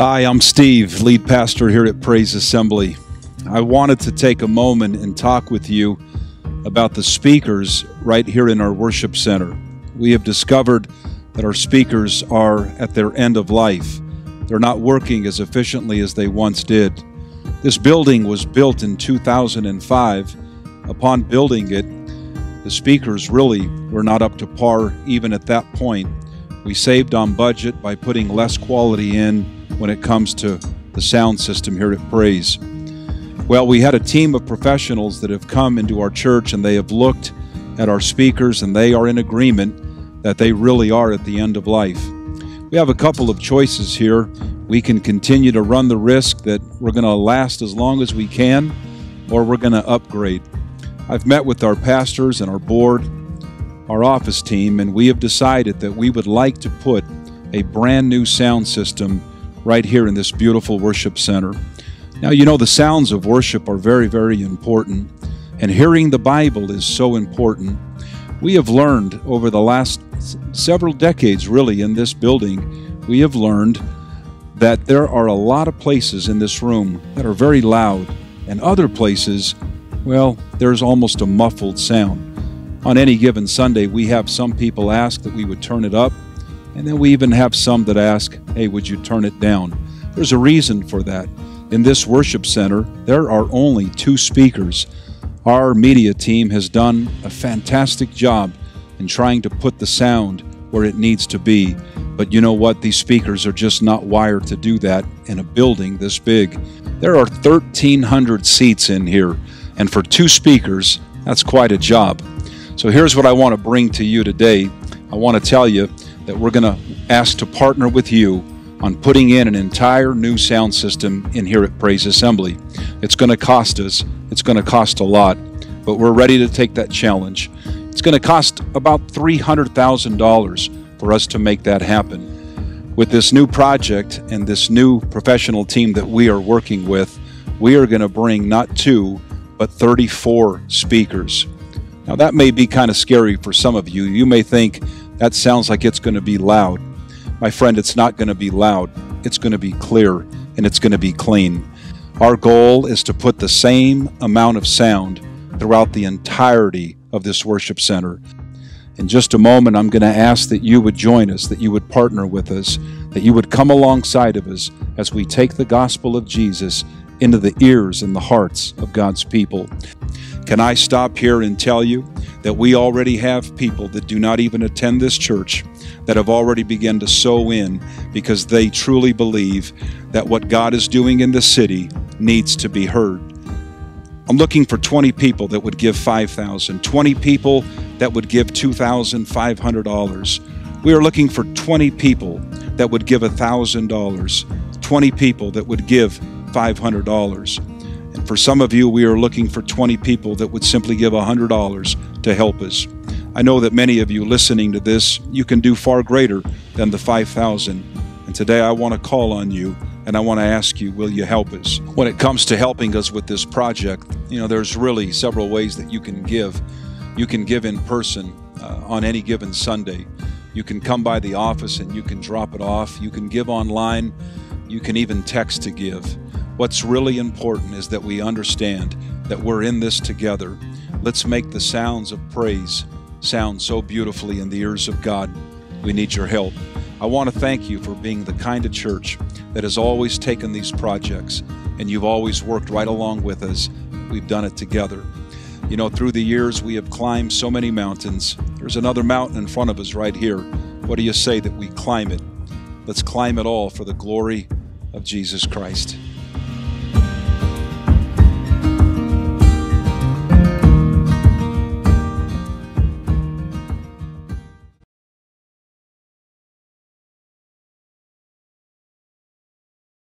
Hi, I'm Steve, lead pastor here at Praise Assembly. I wanted to take a moment and talk with you about the speakers right here in our worship center. We have discovered that our speakers are at their end of life. They're not working as efficiently as they once did. This building was built in 2005. Upon building it, the speakers really were not up to par even at that point. We saved on budget by putting less quality in when it comes to the sound system here at Praise. Well, we had a team of professionals that have come into our church and they have looked at our speakers and they are in agreement that they really are at the end of life. We have a couple of choices here. We can continue to run the risk that we're going to last as long as we can, or we're going to upgrade. I've met with our pastors and our board, our office team, and we have decided that we would like to put a brand new sound system right here in this beautiful worship center. Now, you know, the sounds of worship are very, very important, and hearing the Bible is so important. We have learned over the last several decades, really, in this building, we have learned that there are a lot of places in this room that are very loud, and other places, well, there's almost a muffled sound. On any given Sunday, we have some people ask that we would turn it up, and then we even have some that ask, hey, would you turn it down? There's a reason for that. In this worship center, there are only two speakers. Our media team has done a fantastic job in trying to put the sound where it needs to be. But you know what? These speakers are just not wired to do that in a building this big. There are 1,300 seats in here, and for two speakers, that's quite a job. So here's what I want to bring to you today. I want to tell you that we're going to ask to partner with you on putting in an entire new sound system in here at Praise Assembly. It's going to cost us, it's going to cost a lot, but we're ready to take that challenge. It's going to cost about $300,000 for us to make that happen. With this new project and this new professional team that we are working with, we are going to bring not two, but 34 speakers. Now, that may be kind of scary for some of you. You may think that sounds like it's going to be loud. My friend, it's not going to be loud. It's going to be clear and it's going to be clean. Our goal is to put the same amount of sound throughout the entirety of this worship center. In just a moment, I'm going to ask that you would join us, that you would partner with us, that you would come alongside of us as we take the gospel of Jesus into the ears and the hearts of God's people. Can I stop here and tell you that we already have people that do not even attend this church that have already begun to sow in because they truly believe that what God is doing in the city needs to be heard. I'm looking for 20 people that would give 5,000, 20 people that would give $2,500. We are looking for 20 people that would give $1,000, 20 people that would give $500. And for some of you, we are looking for 20 people that would simply give $100 to help us. I know that many of you listening to this, you can do far greater than the 5,000. And today I want to call on you and I want to ask you, will you help us? When it comes to helping us with this project, you know, there's really several ways that you can give. You can give in person uh, on any given Sunday. You can come by the office and you can drop it off. You can give online. You can even text to give. What's really important is that we understand that we're in this together. Let's make the sounds of praise sound so beautifully in the ears of God. We need your help. I want to thank you for being the kind of church that has always taken these projects and you've always worked right along with us. We've done it together. You know, through the years, we have climbed so many mountains. There's another mountain in front of us right here. What do you say that we climb it? Let's climb it all for the glory of Jesus Christ.